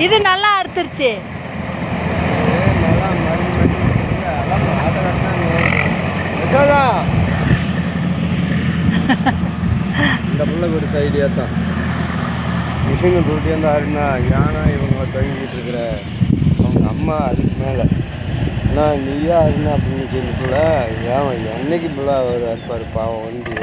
நல்லா அறுத்துருச்சு. ஏ, நல்லா. யசோதா இந்த பிள்ளை கொடுத்த ஐடியா தான். மிஷினை தூட்டி வந்து ஆடுனா யானா இவங்க தொங்கிட்டு இருக்கிற அவங்க அம்மா அதுக்கு மேலே. நான் நீயா அருணா அப்படின்னு சொல்லிட்டுல ஏன் என்னைக்கு பிள்ளை அவர் அறுப்பார்? பாவம் வந்து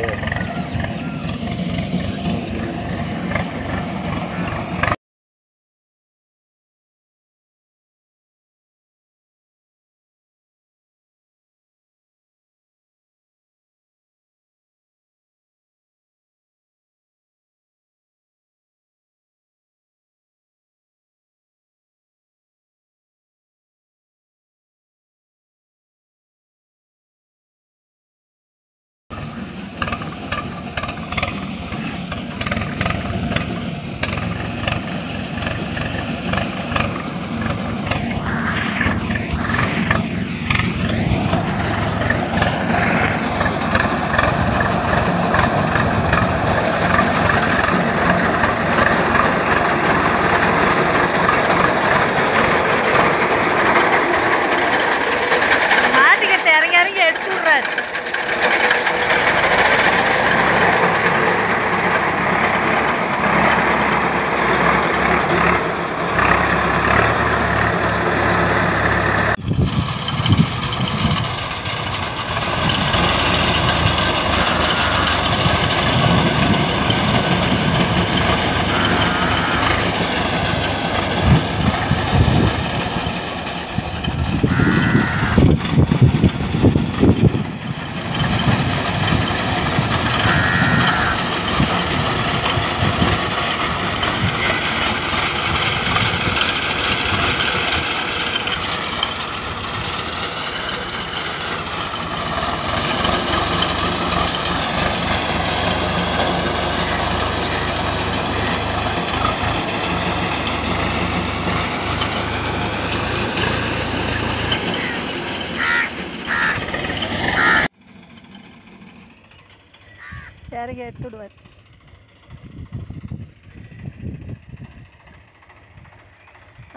இறங்கி எடுத்து விடுவார்.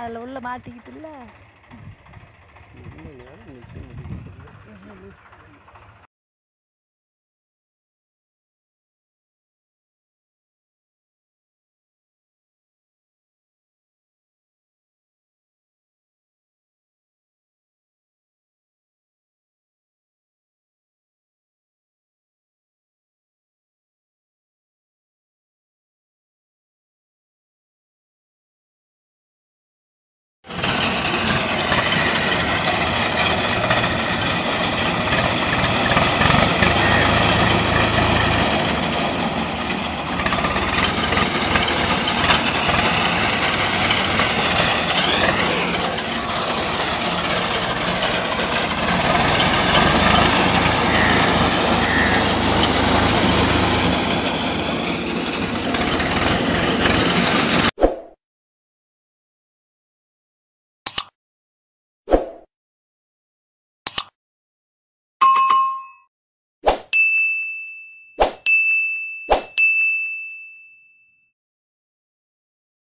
அதில் உள்ள மாட்டிக்கிட்டு இல்லை?